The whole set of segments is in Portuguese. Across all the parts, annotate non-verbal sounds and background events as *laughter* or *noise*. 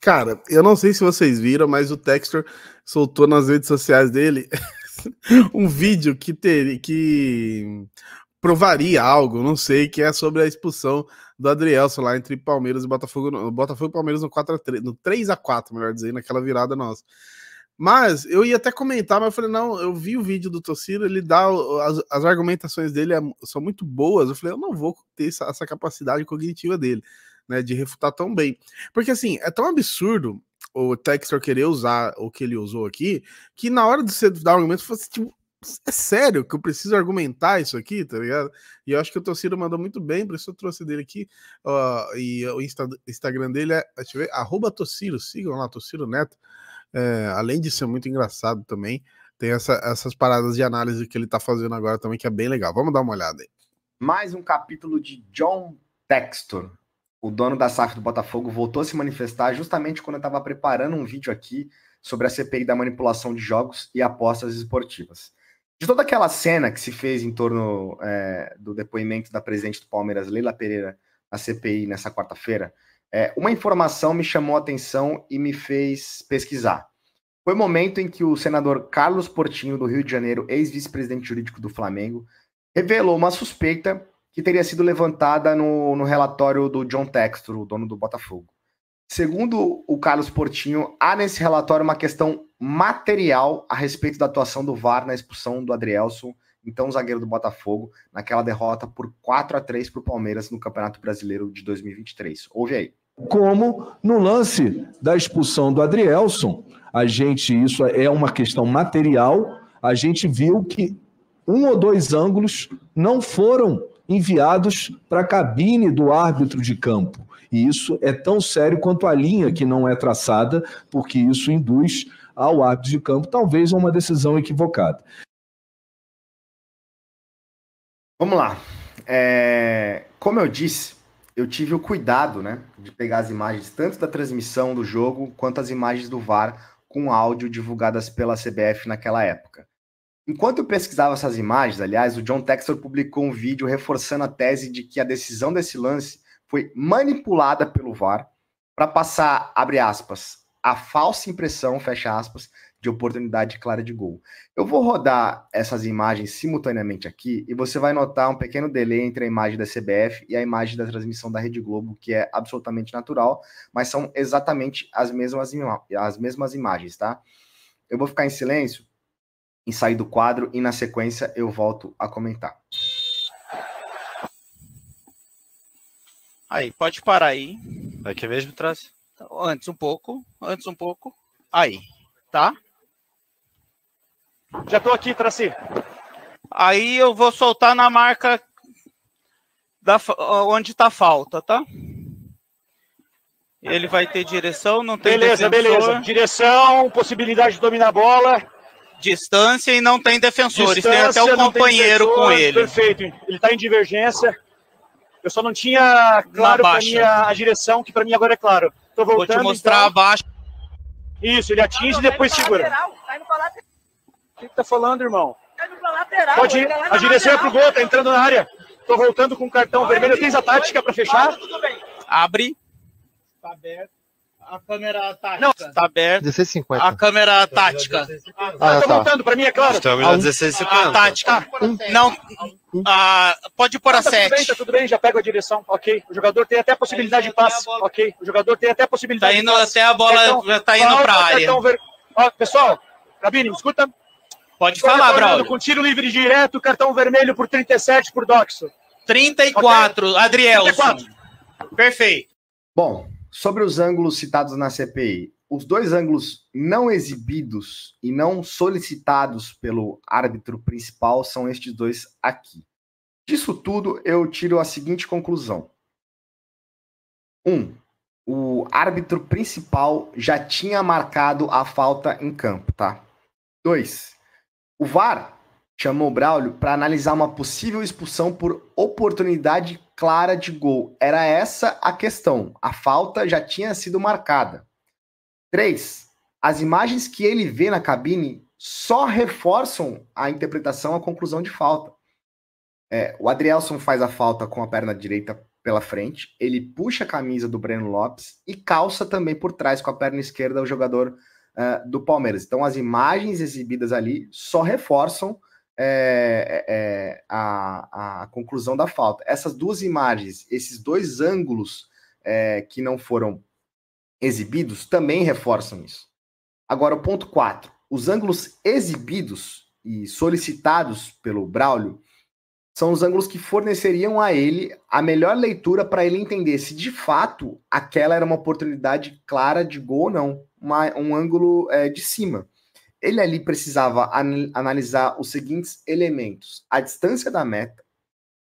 Cara, eu não sei se vocês viram, mas o Textor soltou nas redes sociais dele *laughs* um vídeo que teria que provaria algo, não sei, que é sobre a expulsão do Adrielson lá entre Palmeiras e Botafogo, Botafogo e Palmeiras no 4 a 3, no 3 a 4, melhor dizer, naquela virada nossa. Mas eu ia até comentar, mas eu falei, não, eu vi o vídeo do Tociro, ele dá. As, as argumentações dele é, são muito boas. Eu falei, eu não vou ter essa, essa, capacidade cognitiva dele, né? De refutar tão bem. Porque assim, é tão absurdo o Textor querer usar o que ele usou aqui, que na hora de você dar um argumento, você tipo, é sério que eu preciso argumentar isso aqui, tá ligado? E eu acho que o Tociro mandou muito bem, por isso eu trouxe dele aqui. Uh, e o Insta, Instagram dele é, deixa eu ver, arroba Tociro, sigam lá, Tociro Neto. É, além de ser muito engraçado também, tem essa, essas paradas de análise que ele tá fazendo agora também, que é bem legal. Vamos dar uma olhada aí. Mais um capítulo de John Textor. O dono da SAF do Botafogo voltou a se manifestar justamente quando eu estava preparando um vídeo aqui sobre a CPI da manipulação de jogos e apostas esportivas. De toda aquela cena que se fez em torno é, do depoimento da presidente do Palmeiras, Leila Pereira, na CPI nessa quarta-feira, é, uma informação me chamou a atenção e me fez pesquisar. Foi o momento em que o senador Carlos Portinho, do Rio de Janeiro, ex-vice-presidente jurídico do Flamengo, revelou uma suspeita que teria sido levantada no, no relatório do John Textor, o dono do Botafogo. Segundo o Carlos Portinho, há nesse relatório uma questão material a respeito da atuação do VAR na expulsão do Adrielson, então zagueiro do Botafogo, naquela derrota por 4 a 3 para o Palmeiras no Campeonato Brasileiro de 2023. Ouve aí. Como no lance da expulsão do Adrielson, a gente, isso é uma questão material, a gente viu que um ou dois ângulos não foram enviados para a cabine do árbitro de campo. E isso é tão sério quanto a linha que não é traçada, porque isso induz ao árbitro de campo talvez a uma decisão equivocada. Vamos lá. É, como eu disse, eu tive o cuidado né, de pegar as imagens tanto da transmissão do jogo quanto as imagens do VAR com áudio divulgadas pela CBF naquela época. Enquanto eu pesquisava essas imagens, aliás, o John Textor publicou um vídeo reforçando a tese de que a decisão desse lance foi manipulada pelo VAR para passar, abre aspas, a falsa impressão, fecha aspas, de oportunidade clara de gol. Eu vou rodar essas imagens simultaneamente aqui e você vai notar um pequeno delay entre a imagem da CBF e a imagem da transmissão da Rede Globo, que é absolutamente natural, mas são exatamente as mesmas, as mesmas imagens, tá? Eu vou ficar em silêncio e sair do quadro e na sequência eu volto a comentar. Aí, pode parar aí. Aqui mesmo traz. Antes um pouco, antes um pouco. Aí, tá? Já tô aqui, Traci. Aí eu vou soltar na marca da, onde tá falta, tá? Ele vai ter direção, não tem Beleza, defensor. beleza. Direção, possibilidade de dominar a bola. Distância e não tem defensores. Distância, tem até o companheiro com ele. Perfeito. Ele está em divergência. Eu só não tinha claro para mim a, a, direção, que para mim agora é claro. Tô voltando, Vou te mostrar então. abaixo. Isso, ele atinge e depois segura. Lateral, lateral. O que, que tá falando, irmão? Tá indo pra lateral. Pode ir. A direção é pro gol, tá entrando na área. Tô voltando com o cartão vermelho. Tens a tática para fechar? Abre. Tá aberto. A câmera tática. Não, tá aberto. 1650. A câmera tática. Ah, ah, tá. voltando, pra mim é claro. Estamos na 1650. A tática. Não. Ah, pode pôr a 7. Tudo bem, tá tudo bem, já pego a direção. Ok. O jogador tem até a possibilidade de passe. Ok. O jogador tem até a possibilidade tá indo de passe. Até a bola cartão, já tá indo pra área. Ver... Ó, pessoal, Cabine, escuta. Pode falar, Braulio. Com tiro livre direto, cartão vermelho por 37 por Doxo. 34, okay. Adrielson. 34. Perfeito. Bom, Sobre os ângulos citados na CPI, os dois ângulos não exibidos e não solicitados pelo árbitro principal são estes dois aqui. Disso tudo, eu tiro a seguinte conclusão. Um, o árbitro principal já tinha marcado a falta em campo, tá? Dois, o VAR chamou o Braulio para analisar uma possível expulsão por oportunidade clara de gol. Era essa a questão. A falta já tinha sido marcada. Três, as imagens que ele vê na cabine só reforçam a interpretação, a conclusão de falta. É, o Adrielson faz a falta com a perna direita pela frente, ele puxa a camisa do Breno Lopes e calça também por trás com a perna esquerda o jogador uh, do Palmeiras. Então as imagens exibidas ali só reforçam é, é, a, a conclusão da falta. Essas duas imagens, esses dois ângulos é, que não foram exibidos também reforçam isso. Agora, o ponto 4. Os ângulos exibidos e solicitados pelo Braulio são os ângulos que forneceriam a ele a melhor leitura para ele entender se de fato aquela era uma oportunidade clara de gol ou não, uma, um ângulo é, de cima. Ele ali precisava an analisar os seguintes elementos: a distância da meta,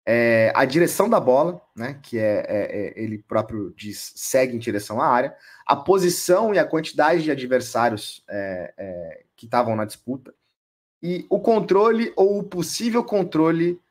é, a direção da bola, né, que é, é, é, ele próprio diz segue em direção à área, a posição e a quantidade de adversários é, é, que estavam na disputa, e o controle ou o possível controle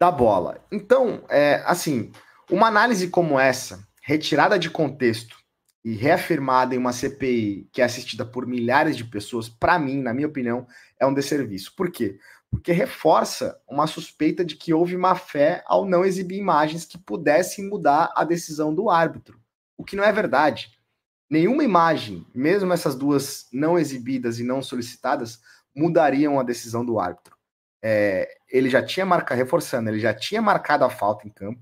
da bola. Então, assim, uma análise como essa, retirada de contexto e reafirmada em uma CPI que é assistida por milhares de pessoas, para mim, na minha opinião, é um desserviço. Por quê? porque reforça uma suspeita de que houve má fé ao não exibir imagens que pudessem mudar a decisão do árbitro, o que não é verdade. Nenhuma imagem, mesmo essas duas não exibidas e não solicitadas, mudariam a decisão do árbitro. É, ele já tinha marcado, reforçando, ele já tinha marcado a falta em campo.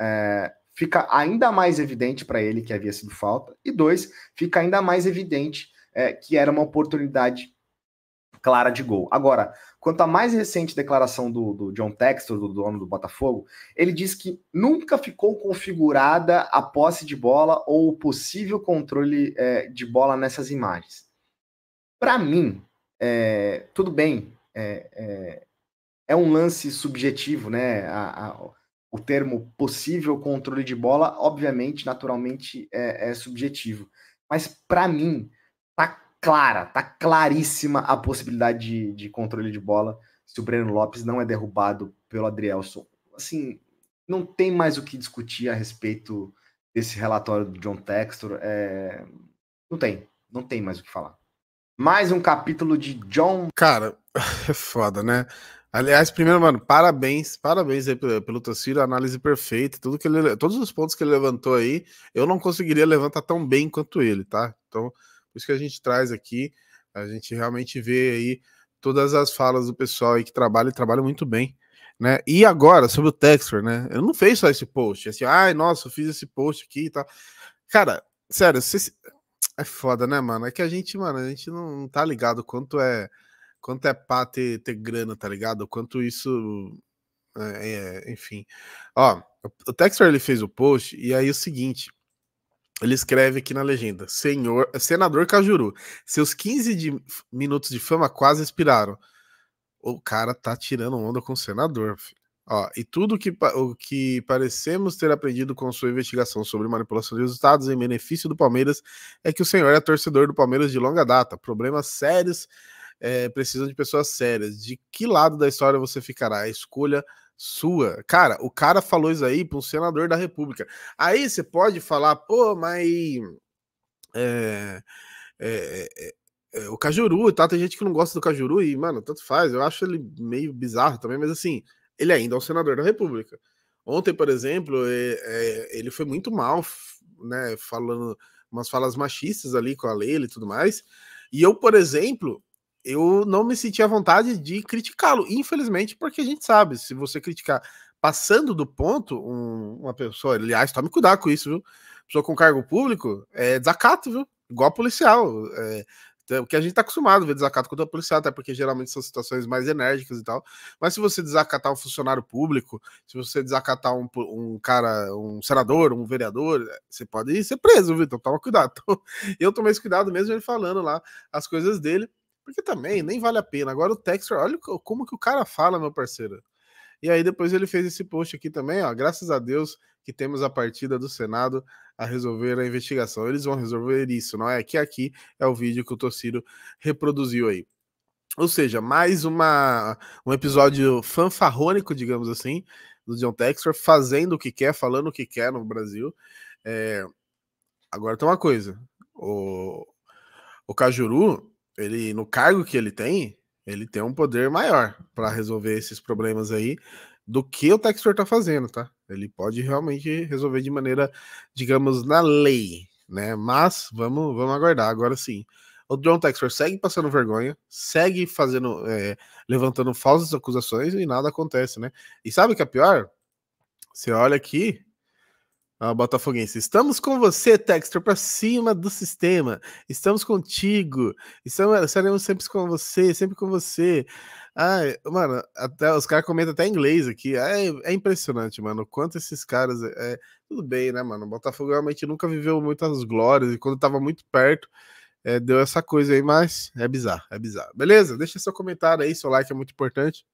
É, fica ainda mais evidente para ele que havia sido falta. E dois, fica ainda mais evidente é, que era uma oportunidade clara de gol. Agora, quanto à mais recente declaração do, do, John Textor, do dono do Botafogo, ele diz que nunca ficou configurada a posse de bola ou o possível controle é, de bola nessas imagens. Para mim, é, tudo bem, é, é, é, um lance subjetivo, né? A, a, o termo possível controle de bola, obviamente, naturalmente, é, é subjetivo. Mas para mim, tá clara, tá claríssima a possibilidade de, de controle de bola se o Breno Lopes não é derrubado pelo Adrielson. Assim, não tem mais o que discutir a respeito desse relatório do John Textor. É... Não tem, não tem mais o que falar. Mais um capítulo de John. Cara, *laughs* é foda, né? Aliás, primeiro, mano, parabéns, parabéns aí pelo, pelo análise perfeita, tudo que ele, todos os pontos que ele levantou aí, eu não conseguiria levantar tão bem quanto ele, tá? Então, por isso que a gente traz aqui, a gente realmente vê aí todas as falas do pessoal aí que trabalha e trabalha muito bem. Né? E agora, sobre o Textor, né? Eu não fiz só esse post, assim, ai, nossa, eu fiz esse post aqui e tal. Cara, sério, você... é foda, né, mano? É que a gente, mano, a gente não tá ligado quanto é quanto é pá ter, ter grana, tá ligado? Quanto isso. É, é, enfim. Ó, o Textor ele fez o post, e aí é o seguinte: ele escreve aqui na legenda: Senhor, Senador Cajuru, seus 15 de, minutos de fama quase expiraram. O cara tá tirando onda com o senador, filho. Ó, e tudo que, o que parecemos ter aprendido com sua investigação sobre manipulação de resultados em benefício do Palmeiras é que o senhor é torcedor do Palmeiras de longa data. Problemas sérios é, de pessoas sérias. De que lado da história você ficará? Escolha sua. Cara, o cara falou isso aí para um senador da República. Aí você pode falar, pô, mas. É, é, é, o Cajuru tal, tem gente que não gosta do Cajuru e, mano, tanto faz. Eu acho ele meio bizarro também, mas assim, ele ainda é um senador da República. Ontem, por exemplo, é, é, ele foi muito mal, né, falando umas falas machistas ali com a Leila e tudo mais. E eu, por exemplo, eu não me senti à vontade de criticá-lo, infelizmente, porque a gente sabe, se você criticar passando do ponto um, uma pessoa, aliás, tome cuidado com isso, viu? Pessoa com cargo público é desacato, viu? Igual policial. É, o que a gente tá acostumado a ver desacato contra policial, até porque geralmente são situações mais enérgicas e tal. Mas se você desacatar um funcionário público, se você desacatar um, um cara, um senador, um vereador, você pode ser preso, viu? Então toma cuidado. *laughs* Então, eu tomei esse cuidado mesmo ele falando lá as coisas dele. Porque também nem vale a pena. Agora o Textor, olha como que o cara fala, meu parceiro. E aí depois ele fez esse post aqui também, ó. Graças a Deus que temos a partida do Senado a resolver a investigação. Eles vão resolver isso, não é? Que aqui é o vídeo que o Tociro reproduziu aí. Ou seja, mais uma, um episódio fanfarrônico, digamos assim, do John Textor, fazendo o que quer, falando o que quer no Brasil. É... Agora tem uma coisa: o, o Cajuru ele no cargo que ele tem, ele tem um poder maior para resolver esses problemas aí do que o Textor tá fazendo, tá? Ele pode realmente resolver de maneira, digamos, na lei, né? Mas vamos, vamos aguardar. Agora sim. O John Textor segue passando vergonha, segue fazendo, é, levantando falsas acusações e nada acontece, né? E sabe o que é pior? Você olha aqui, ah, Botafoguense, estamos com você, Textor, para cima do sistema. Estamos contigo. Estamos, estaremos sempre com você, sempre com você. Ai, mano, até, os caras comentam até inglês aqui. É, é impressionante, mano. Quanto esses caras. É, tudo bem, né, mano? O Botafogo realmente nunca viveu muitas glórias e quando tava muito perto, é, deu essa coisa aí, mas é bizarro, é bizarro. Beleza? Deixa seu comentário aí, seu like é muito importante.